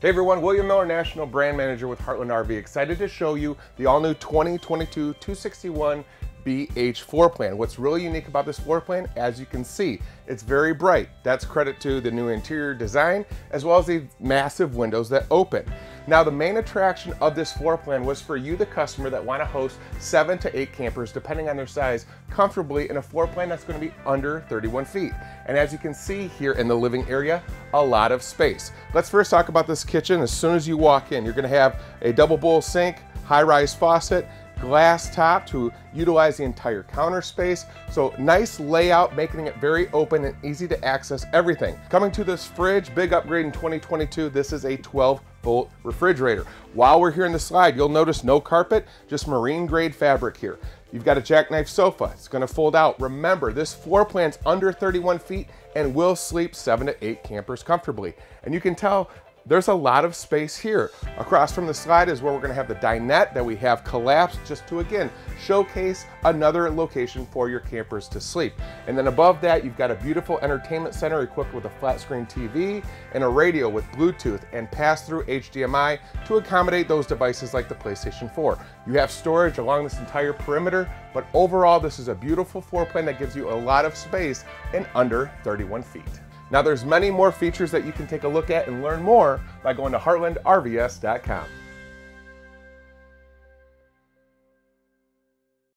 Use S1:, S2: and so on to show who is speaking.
S1: Hey everyone, William Miller, National Brand Manager with Heartland RV. Excited to show you the all-new 2022 261 BH floor plan. What's really unique about this floor plan, as you can see, it's very bright. That's credit to the new interior design, as well as the massive windows that open. Now, the main attraction of this floor plan was for you, the customer, that want to host seven to eight campers, depending on their size, comfortably in a floor plan that's going to be under 31 feet. And as you can see here in the living area, a lot of space. Let's first talk about this kitchen. As soon as you walk in, you're going to have a double bowl sink, high-rise faucet, glass top to utilize the entire counter space. So nice layout, making it very open and easy to access everything. Coming to this fridge, big upgrade in 2022. This is a 12 volt refrigerator. While we're here in the slide, you'll notice no carpet, just marine grade fabric here. You've got a jackknife sofa. It's gonna fold out. Remember, this floor plan's under 31 feet and will sleep seven to eight campers comfortably. And you can tell there's a lot of space here. Across from the slide is where we're gonna have the dinette that we have collapsed just to, again, showcase another location for your campers to sleep. And then above that, you've got a beautiful entertainment center equipped with a flat screen TV and a radio with Bluetooth and pass-through HDMI to accommodate those devices like the PlayStation 4. You have storage along this entire perimeter, but overall, this is a beautiful floor plan that gives you a lot of space in under 31 feet. Now there's many more features that you can take a look at and learn more by going to heartlandrvs.com.